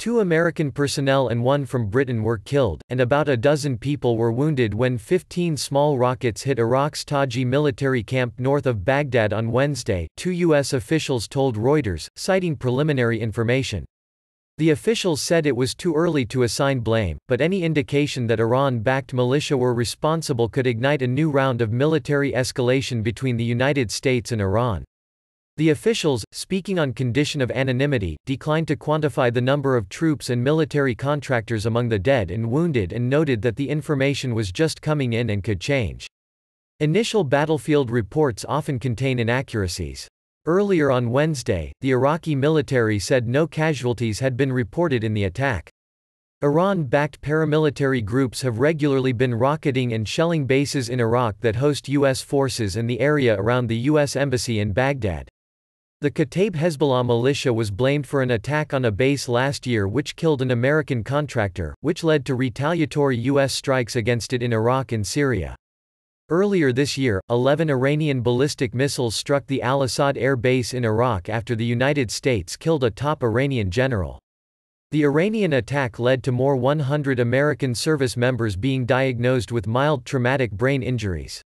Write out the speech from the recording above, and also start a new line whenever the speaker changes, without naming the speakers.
Two American personnel and one from Britain were killed, and about a dozen people were wounded when 15 small rockets hit Iraq's Taji military camp north of Baghdad on Wednesday, two U.S. officials told Reuters, citing preliminary information. The officials said it was too early to assign blame, but any indication that Iran-backed militia were responsible could ignite a new round of military escalation between the United States and Iran. The officials, speaking on condition of anonymity, declined to quantify the number of troops and military contractors among the dead and wounded and noted that the information was just coming in and could change. Initial battlefield reports often contain inaccuracies. Earlier on Wednesday, the Iraqi military said no casualties had been reported in the attack. Iran-backed paramilitary groups have regularly been rocketing and shelling bases in Iraq that host U.S. forces and the area around the U.S. Embassy in Baghdad. The Kataib Hezbollah militia was blamed for an attack on a base last year which killed an American contractor, which led to retaliatory U.S. strikes against it in Iraq and Syria. Earlier this year, 11 Iranian ballistic missiles struck the al-Asad air base in Iraq after the United States killed a top Iranian general. The Iranian attack led to more 100 American service members being diagnosed with mild traumatic brain injuries.